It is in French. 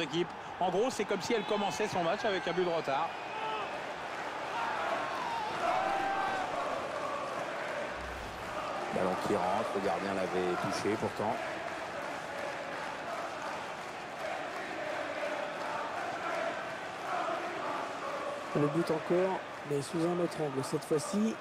équipe. En gros, c'est comme si elle commençait son match avec un but de retard. Ballon qui rentre, le gardien l'avait touché pourtant. Le but encore, mais sous un autre angle. Cette fois-ci,